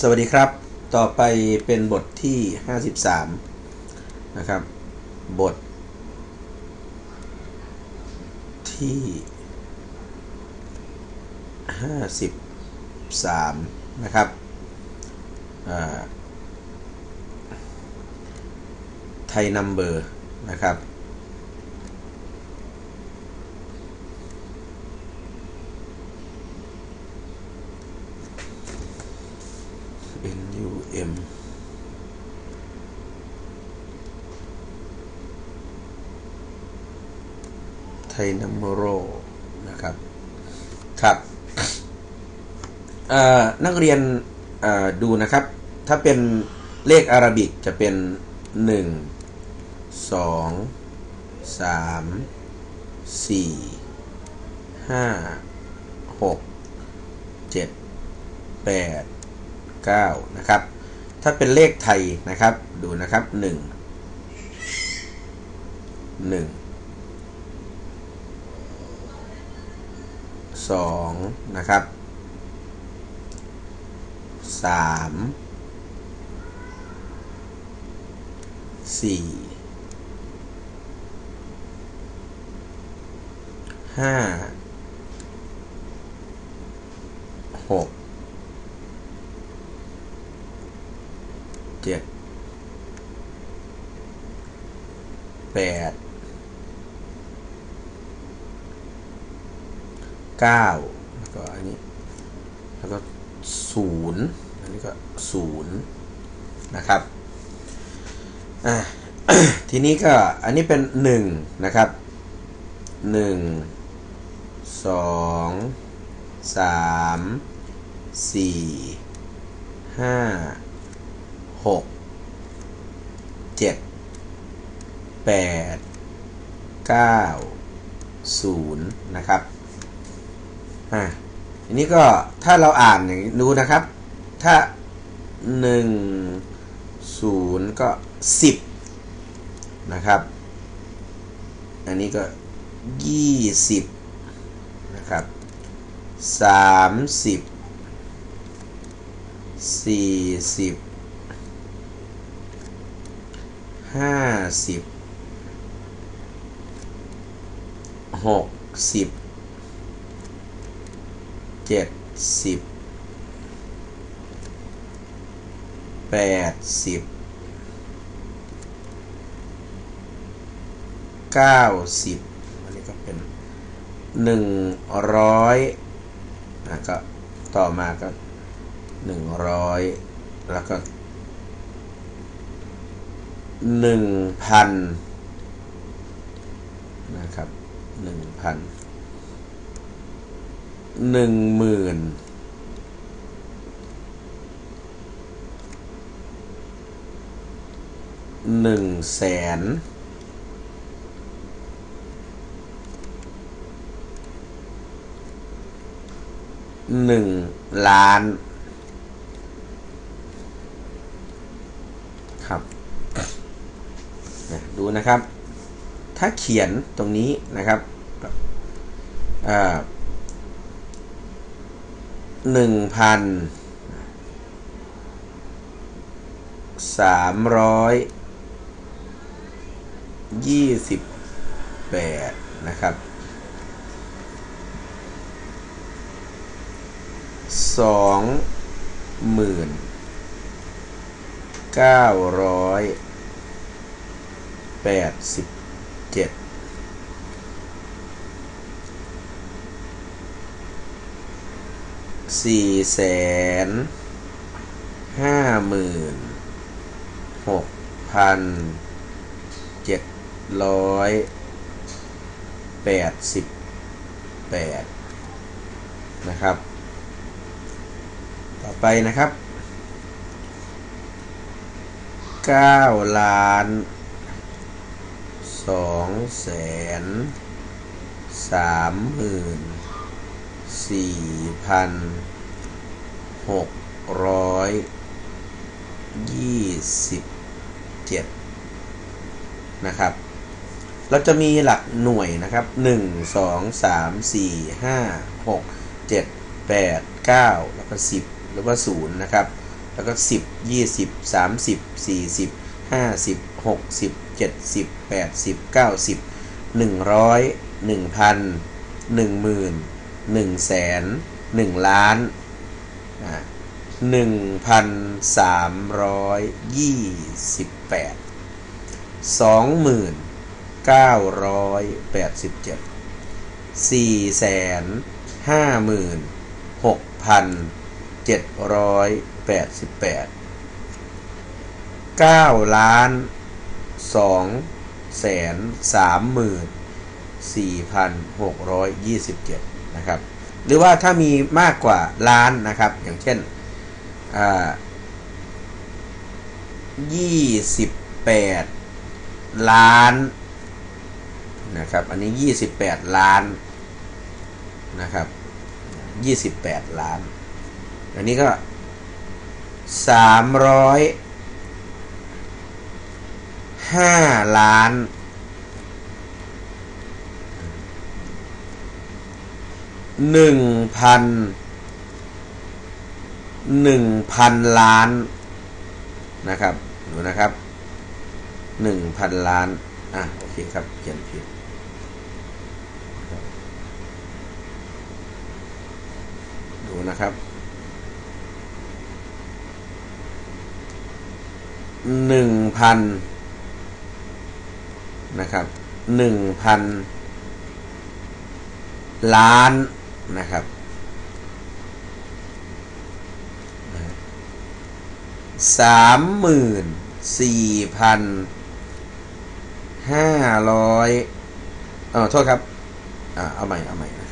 สวัสดีครับ ต่อไปเป็นบทที่ 53 นะครับ บท ที่ 53 นะครับไทยนัมเบอร์นะครับ M ไทยนัมโรนะครับ ครับนักเรียนดูนะครับ ถ้าเป็นเลขอาราบิกจะเป็น 1 2 3 4 5 6 7 8 9 นะครับ ถ้าเป็นเลขไทยนะครับ ดูนะครับหนึ่งหนึ่งสองนะครับสามสี่ห้าหก เจ็ดแปดเก้าแล้วก็อันนี้ แล้วก็ศูนย์อันนี้ก็ศูนย์นะครับอ่าทีนี้ก็อันนี้เป็นหนึ่งนะครับหนึ่งสองสามสี่ห้า หกเจ็ดแปดเก้าศูนย์นะครับ อะอันนี้ก็ถ้าเราอ่านอย่างนี้ดูนะครับ ถ้าหนึ่งศูนย์ก็สิบนะครับ อันนี้ก็ยี่สิบนะครับสามสิบสี่สิบ ห้าสิบหกสิบเจ็ดสิบแปดสิบเก้าสิบอันนี้ก็เป็นหนึ่งร้อยนะก็ต่อมาก็หนึ่งร้อยแล้วก็ หนึ่งพันนะครับหนึ่งพันหนึ่งหมื่นหนึ่งแสนหนึ่งล้าน ครับ ดูนะครับ ถ้าเขียนตรงนี้นะครับหนึ่งพันสามร้อยยี่สิบแปดนะครับสองหมื่นเก้าร้อย แปดสิบเจ็ดสี่แสนห้าหมื่นหกพันเจ็ดร้อยแปดสิบแปดนะครับ ต่อไปนะครับเก้าล้าน สองแสนสามหมื่นสี่พันหกร้อยยี่สิบเจ็ดนะครับ เราจะมีหลักหน่วยนะครับหนึ่งสองสามสี่ห้าหกเจ็ดแปดเก้าแล้วก็สิบหรือว่าศูนย์นะครับ แล้วก็สิบยี่สิบสามสิบสี่สิบ ห้าสิบหกสิบเจ็ดสิบแปดสิบเก้าสิบหนึ่งร้อยหนึ่งพันหนึ่งหมื่นหนึ่งแสนหนึ่งล้านหนึ่งพันสามร้อยยี่สิบแปดสองหมื่นเก้าร้อยแปดสิบเจ็ดสี่แสนห้าหมื่นหกพันเจ็ดร้อยแปดสิบแปด เก้าล้านสองแสนสามหมื่นสี่พันหกร้อยยี่สิบเจ็ดนะครับ หรือว่าถ้ามีมากกว่าล้านนะครับ อย่างเช่นยี่สิบแปดล้านนะครับ อันนี้ยี่สิบแปดล้านนะครับยี่สิบแปดล้าน อันนี้ก็สามร้อย ห้าล้าน หนึ่งพัน หนึ่งพันล้านนะครับ ดูนะครับ หนึ่งพันล้าน อะ โอเคครับ เขียนผิดดูนะครับหนึ่งพัน นะครับหนึ่งพันล้านนะครับสามหมื่นสี่พันห้าร้อยเออโทษครับ อ่า เอาใหม่ เอาใหม่นะ